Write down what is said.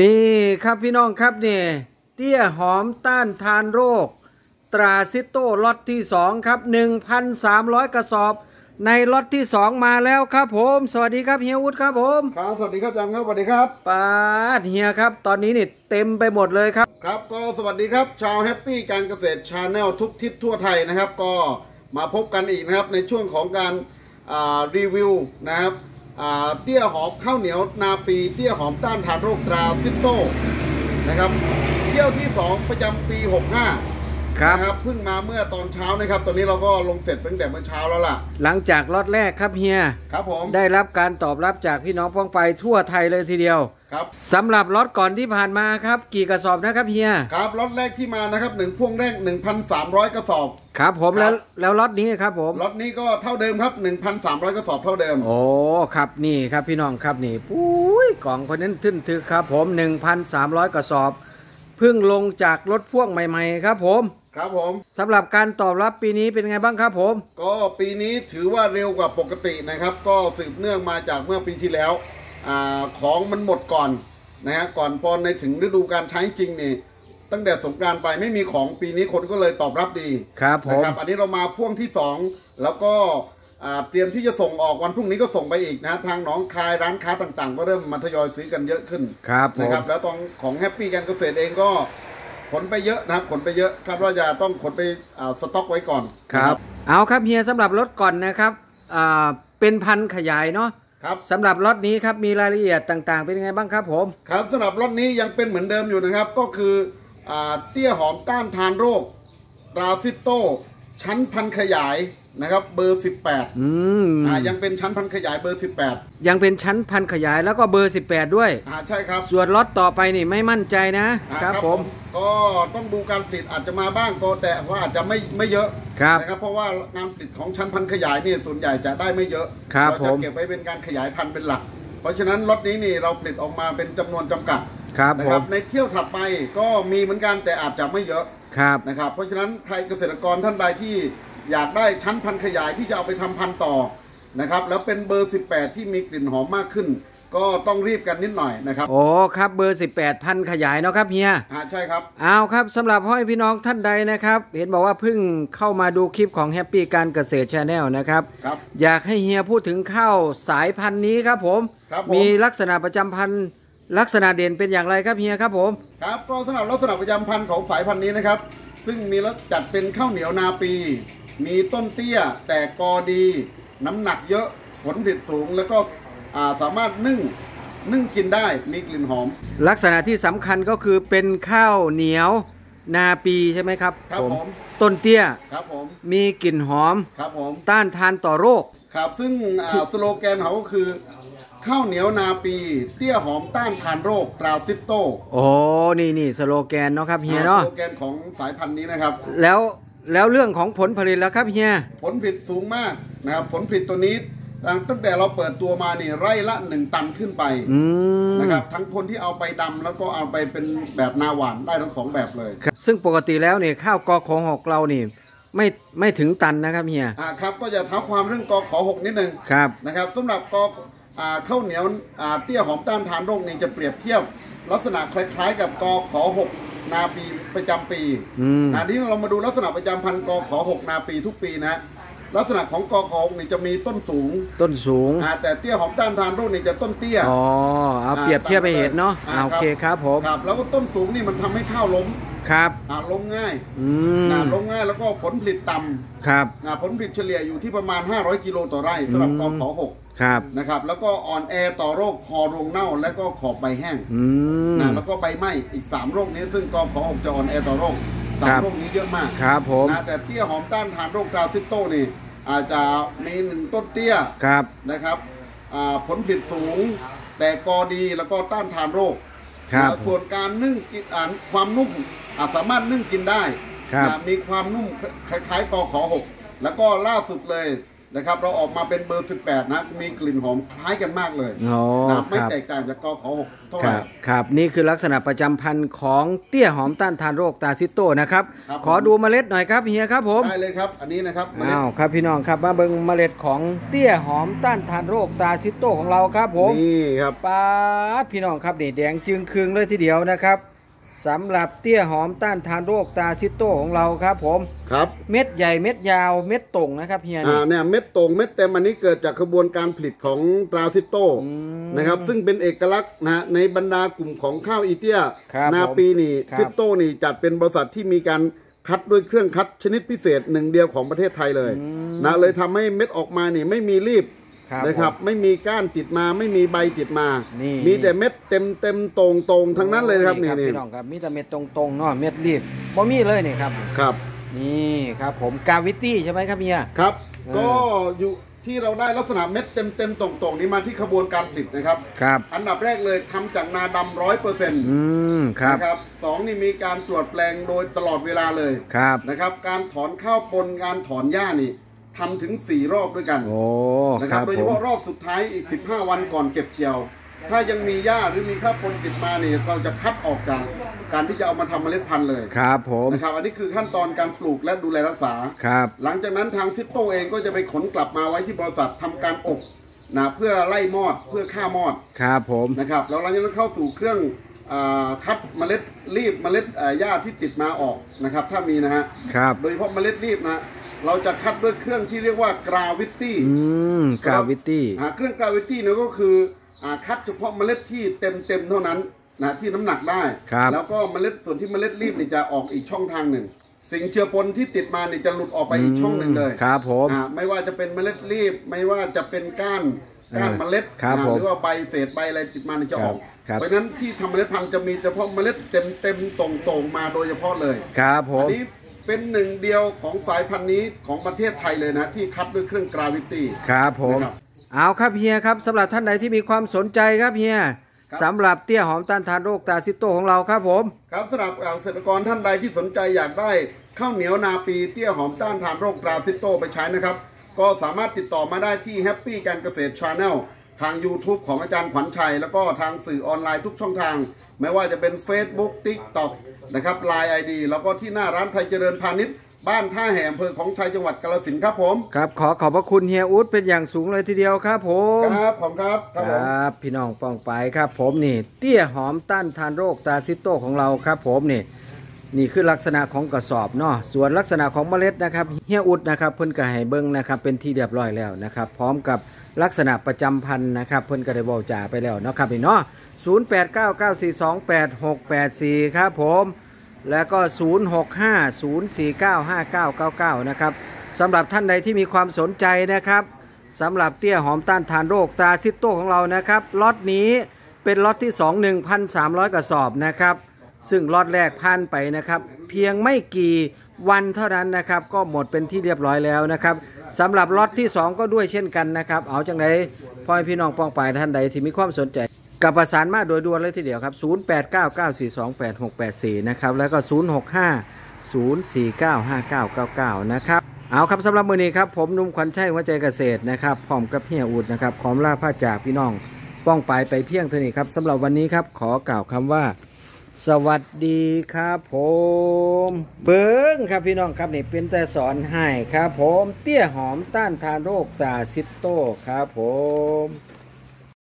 นี่ครับพี่น้องครับเนี่ยเตี้ยหอมต้านทานโรค ตราซิตโต้ล็อตที่ 2 ครับ 1,300 กระสอบ ในล็อตที่ 2 มาแล้วครับผม สวัสดีครับเฮียวุฒิครับผมครับสวัสดีครับอาจารย์ครับสวัสดีครับปาดเฮียครับตอนนี้นี่เต็มไปหมดเลยครับ ครับก็สวัสดีครับชาวแฮปปี้การเกษตรชาแนลทุกทิศทั่วไทยนะครับ ก็มาพบกันอีกนะครับในช่วงของการอ่ารีวิวนะครับอ่า เตี้ยหอมข้าวเหนียวนาปีเตี้ยหอมต้านทานโรคตราซิโต้นะครับเที่ยวที่ 2 ประจำปี 65 ครับนะครับเพิ่งมาเมื่อตอนเช้านะครับ ตอนนี้เราก็ลงเสร็จตั้งแต่เมื่อเช้าแล้วล่ะ หลังจากล็อตแรกครับเฮีย ครับผม ได้รับการตอบรับจากพี่น้องพ้องไปทั่วไทยเลยทีเดียวครับสำหรับล็อตก่อนที่ผ่านมาครับ กี่กระสอบนะครับเฮีย ครับล็อตแรกที่มานะครับหนึ่งพ่วงแรก 1,300 กระสอบ ครับผมครัแล้บวแล้วล็อตนี้ครับผม ล็อตนี้ก็เท่าเดิมครับ 1,300 กระสอบเท่าเดิม โอ้ครับนี่ครับพี่น้องครับนี่ปุ้ยกล่องคนนั้นทึ่นทึกครับผม 1,300 กระสอบเพิ่งลงจากรถพ่วงใหม่ ๆ ครับผม ครับผมสำหรับการตอบรับปีนี้เป็นไงบ้างครับผม ก็ปีนี้ถือว่าเร็วกว่าปกตินะครับ ก็สืบเนื่องมาจากเมื่อปีที่แล้วอาของมันหมดก่อนนะฮะก่อนพอในถึงฤดูการใช้จริงนี่ตั้งแต่สงกรารไปไม่มีของปีนี้คนก็เลยตอบรับดีครับผนะมครับอันนี้เรามาพ่วงที่ 2 แล้วก็อ่าเตรียมที่จะส่งออกวันพรุ่งนี้ก็ส่งไปอีกนะทางหนองคายร้านค้าต่างๆ ก็เริ่มมาทยอยซื้อกันเยอะขึ้นครับผนะมครับแล้วตรงของแฮปปี้การเกษตรเองก็ ขนไปเยอะนะครับขนไปเยอะคาดว่าจะต้องขนไปอ่าสต็อกไว้ก่อนครับ เอาครับเฮียสำหรับรถก่อนนะครับอ่าเป็นพันธุ์ขยายเนาะครับสำหรับล็อตนี้ครับมีรายละเอียดต่างๆ เป็นยังไงบ้างครับผมครับสำหรับรถนี้ยังเป็นเหมือนเดิมอยู่นะครับ ก็คืออาเตี้ยหอมต้านทานโรคราซิโตชั้นพันธุ์ขยาย นะครับเบอร์ 18อืมอ่ายังเป็นชั้นพันธุ์ขยายเบอร์ 18ยังเป็นชั้นพันธุ์ขยายแล้วก็เบอร์ 18 ด้วย อ่าใช่ครับส่วนล็อตต่อไปนี่ไม่มั่นใจนะอ่าครับผม ก็ต้องดูการผลิตอาจจะมาบ้างก็แต่ว่าอาจจะไม่ไม่เยอะครับ นะครับเพราะว่างานผลิตของชั้นพันธุ์ขยายนี่ส่วนใหญ่จะได้ไม่เยอะครับเราผจะมเก็บไว้เป็นการขยายพันธุ์เป็นหลัก เพราะฉะนั้นรถนี้นี่เราผลิตออกมาเป็นจำนวนจำกัดครับนะผครัมบในเที่ยวถัดไปก็มีเหมือนกันแต่อาจจะไม่เยอะ ครับ นะครับเพราะฉะนั้นใครเกษตรกรท่านใดที่ อยากได้ชั้นพันธุ์ขยายที่จะเอาไปทำพันธุ์ต่อนะครับ แล้วเป็นเบอร์ 18 ที่มีกลิ่นหอมมากขึ้น ก็ต้องรีบกันนิดหน่อยนะครับโอ้ครับเบอร์ 18 พันขยายเนาะครับเฮียอ่าใช่ครับเอาครับสำหรับห้อยพี่น้องท่านใดนะครับ เห็นบอกว่าเพิ่งเข้ามาดูคลิปของแฮปปี้การเกษตรชาแนลนะครับครับ อยากให้เฮียพูดถึงข้าวสายพันธุ์นี้ครับผมครับผมมีลักษณะประจำพันธุ์ลักษณะเด่นเป็นอย่างไรครับเฮียครับผม ครับก็สำหรับลักษณะประจำพันธุ์ของสายพันธุ์นี้นะครับ ซึ่งมีลักจัดเป็นข้าวเหนียวนาปี มีต้นเตี้ยแต่กอดี น้ำหนักเยอะผลผลิตสูงแล้วก็อ่าสามารถนึ่งนึ่งกินได้มีกลิ่นหอม ลักษณะที่สำคัญก็คือเป็นข้าวเหนียวนาปีใช่ไหมครับครับผม ต้นเตี้ยครับผมมีกลิ่นหอมครับผมต้านทานต่อโรคครับ ซึ่งอ่าสโลแกนเขาก็คือข้าวเหนียวนาปี เตี้ยหอมต้านทานโรคตราซิปโตโอ้นี่นี่สโลแกนเนาะครับเฮียเนาะสโลแกนของสายพันธุ์นี้นะครับ แล้ว แล้วเรื่องของผลผลิตแล้วครับเฮียผลผลิตสูงมากนะครับผลผลิตตัวนี้ตั้งแต่เราเปิดตัวมานี่ไร่ละหนึ่งตันขึ้นไปอืมนะครับทั้งคนที่เอาไปดำแล้วก็เอาไปเป็นแบบนาหวานได้ทั้งสองแบบเลยครับซึ่งปกติแล้วเนี่ยข้าวกอของหกเรานี่ไม่ไม่ถึงตันนะครับเฮียอ่าครับก็จะเท้าความเรื่องกอขอหกนิดนึงครับ นะครับสำหรับกออ่าข้าวเหนียวอ่าเตี้ยหอมต้านทานโรคนี่จะเปรียบเทียบ ลักษณะคล้ายๆ กับกอขอหก นาปีประจำปีอืมอันนี้เรามาดูลักษณะประจำพันธุ์กอขอหกนาปีทุกปีนะ ลักษณะของกอขอหกนี่จะมีต้นสูงต้นสูง อ่าแต่เตี้ยหอมต้านทานโรคนี่จะต้นเตี้ย อ๋อเอาเปรียบเทียบไปเห็นเนาะอ่าอ่าโอเคครับผม ครับแล้วก็ต้นสูงนี่มันทำให้ข้าวล้ม ครับอ่าล้มง่ายอืมอ่าล้มง่ายแล้วก็ผลผลิตต่ำครับอ่าผลผลิตเฉลี่ยอยู่ที่ประมาณ 500 กิโลต่อไร่สำหรับอืกอมขอหกครับนะครับ แล้วก็อ่อนแอต่อโรคคอรวงเน่าและก็ขอบใบแห้งอืม นะแล้วก็ใบไหม้อีก 3 โรคนี้ซึ่งกอขอหกจะอ่อนแอต่อโรคสาครัมบ โรคนี้เยอะมาก ครับผม นะแต่เตี้ยหอมต้านทานโรคกราซิโตนี่อาจจะมีหนึ่งต้นเตี้ยครับ นะครับอ่าผลผลิตสูง แต่กอดีแล้วก็ต้านทานโรค ครับนะส่วนการนึ่งกินอ่าความนุ่มอ่าสามารถนึ่งกินได้ครับนะมีความนุ่มคล้ายๆกอขอหกแล้วก็ล่าสุดเลย นะครับ เราออกมาเป็นเบอร์ 18 นะ มีกลิ่นหอมคล้ายกันมากเลยโอ้นะไม่ครับ แตกต่างจากกขอหกเท่าไหคร่ รับครับนี่คือลักษณะประจำพันธุ์ของเตี้ยหอมต้านทานโรคตาซิโต้นะครับ ครับขอดูเมล็ดหน่อยครับเฮียครับผมได้เลยครับ อันนี้นะครับเมล็ดอ้าวครับพี่น้องครับมาเบิ่งเมล็ดของเตี้ยหอมต้านทานโรคตราซิตโต้ของเราครับผมนี่ครับ ปาดพี่น้องครับนี่แดงจึ่งคึ่งเลยทีเดียวนะครับ สำหรับเตี้ยหอมต้านทานโรคตราซิตโต้ของเราครับ ผม ครับเม็ดใหญ่เม็ดยาวเม็ดตรงนะครับเฮียอ่านี่เนี่ยเม็ดตรงเม็ดเต็มอันนี้เกิดจากกระบวนการผลิตของตราซิตโต้อืม นะครับ ซึ่งเป็นเอกลักษณ์นะในบรรดากลุ่มของข้าวอีเตี้ยครับนาผมปีนี่ครับ ซิตโต้นี่จัดเป็นบริษัทที่มีการคัดด้วยเครื่องคัดชนิดพิเศษหนึ่งเดียวของประเทศไทยเลยนะเลยทำให้เม็ดออกมานี่ไม่มีรีบ ครับนะครับผมไม่มีก้านติดมาไม่มีใบติดมา นี่ มีแต่เม็ดเต็มเต็มตรงตรงๆทั้งนั้นเลยครับนี่นี่พี่น้องครับมีแต่เม็ดตรงๆเนาะเม็ดรีบบ่มีเลยนี่ครับ ครับ นี่ครับผมกาวิตี้ใช่ไหมครับเฮีย ครับ เออ ก็อยู่ที่เราได้ลักษณะเม็ดเต็มเต็มตรงตรงๆนี้มาที่ขบวนการผลิตนะครับ ครับ อันดับแรกเลยทำจากนาดำร้อยเปอร์เซ็นต์อืมครับนะครับสองนี่มีการตรวจแปลงโดยตลอดเวลาเลยครับ นะครับ การถอนข้าวปนการถอนหญ้านี่ ทำถึง4รอบด้วยกันโอ้นะคครัรับบโดยผเฉมพาะรอบสุดท้ายอีก 15 วันก่อนเก็บเกี่ยว ถ้ายังมีหญ้าหรือมีข้าวปนติดมานี่เราจะคัดออกจากการที่จะเอามาทำเมล็ดพันธุ์เลยครับผมนะครับอันนี้คือขั้นตอนการปลูกและดูแลรักษา ครับ หลังจากนั้นทางซิปโตเองก็จะไปขนกลับมาไว้ที่บริษัททำการอบนะเพื่อไล่มอดเพื่อฆ่ามอด ครับผม นะครับแล้วหลังจากนั้นเข้าสู่เครื่องอาคัดเมล็ดลีบเมล็ดอ่าหญ้าที่ติดมาออกนะครับ ถ้ามีนะฮะ ครับ โดยเฉพาะเมล็ดลีบนะ เราจะคัดด้วยเครื่องที่เรียกว่า gravity อืม gravity เครื่อง gravity เนี่ยก็คืออาคัดเฉพาะเมล็ดที่เต็มเต็มๆเท่านั้นนะที่น้ำหนักได้ครับแล้วก็เมล็ดส่วนที่เมล็ดลีบนี่จะออกอีกช่องทางหนึ่ง สิ่งเจือปนที่ติดมานี่จะหลุดออกไปอีกช่องหนึ่งเลยครับผมอ่าไม่ว่าจะเป็นเมล็ดรีบ ไม่ว่าจะเป็นก้านก้านเออเมล็ดครับนะผมหรือว่าใบเศษใบอะไรติดมานี่จะออกครับเพราะฉะนั้นที่ทำเมล็ดพันธุ์จะมีเฉพาะเมล็ดเต็มเต็มๆตรงตรงๆมาโดยเฉพาะเลย ครับผอัมนี้ เป็นหนึ่งเดียวของสายพันธุ์นี้ของประเทศไทยเลยนะ ที่คัดด้วยเครื่องกราวิตี้ ครับผม นะครับเอาครับเฮียครับสำหรับท่านใดที่มีความสนใจครับเฮียครับ สำหรับเตี้ยหอมต้านทานโรคตาซิโตของเราครับผม ครับสำหรับเกษตรกรท่านใดที่สนใจอยากได้ข้าวเหนียวนาปีเตี้ยหอมต้านทานโรคตราซิตโต้ไปใช้นะครับ ก็สามารถติดต่อมาได้ที่แฮปปี้การเกษตรชาแนลทาง YouTube ของอาจารย์ขวัญชัย แล้วก็ทางสื่อออนไลน์ทุกช่องทาง ไม่ว่าจะเป็น Facebook TikTok นะครับ Line ID แล้วก็ที่หน้าร้านไทยเจริญพาณิชย์บ้านท่าแห่อำเภอฆ้องชัยจังหวัดกาฬสินธุ์ครับผม ครับขอขอบพระคุณเฮียวุฒิเป็นอย่างสูงเลยทีเดียวครับผมครับผมครับคครับผมรับ พี่น้องป้องไปครับ ผมนี่ เตี้ยหอมต้านทานโรคตราซิตโต้ของเราครับ ผมนี่ นี่คือลักษณะของกระสอบเนาะส่วนลักษณะของเมล็ดนะครับเฮียอุดนะครับเพิ่นก็ให้เบิ้งนะครับเป็นที่เรียบร้อยแล้วนะครับ พร้อมกับลักษณะประจำพันธุ์นะครับ เพิ่นก็ได้บอกจ่าไปแล้วเนาะครับพี่เนาะ 0899428684 ครับผม แล้วก็ 0650495999 นะครับสำหรับท่านใดที่มีความสนใจนะครับสำหรับเตี้ยหอมต้านทานโรคตาซิโตของเรานะครับล็อตนี้เป็นล็อตที่ 2 1,300 กระสอบนะครับ ซึ่งล็อตแรกผ่านไปนะครับ เพียงไม่กี่วันเท่านั้นนะครับ ก็หมดเป็นที่เรียบร้อยแล้วนะครับสำหรับล็อตที่ 2 ก็ด้วยเช่นกันนะครับ เอาจังไดพ่อพี่น้องปองปายท่านใดที่มีความสนใจ กับประสานมาโดยด่วนเลยทีเดียวครับ 0899428684 นะครับ แล้วก็ 065-049-5999 นะครับ เอาครับสำหรับมือนี้ครับ ผมนุ่มขวัญชัยหัวใจเกษตรนะครับ พร้อมกับเฮียอุดนะครับ ขอมลาผ้าจากพี่น้อง ป้องไปไปเพียงเท่านี้ครับสำหรับวันนี้ครับ ขอกล่าวคำว่า สวัสดีครับผม เบิ้งครับพี่น้องครับนี่เป็นแต่สอนให้ครับผม เตี้ยหอมต้านทานโรคตาซิตโต้ครับผม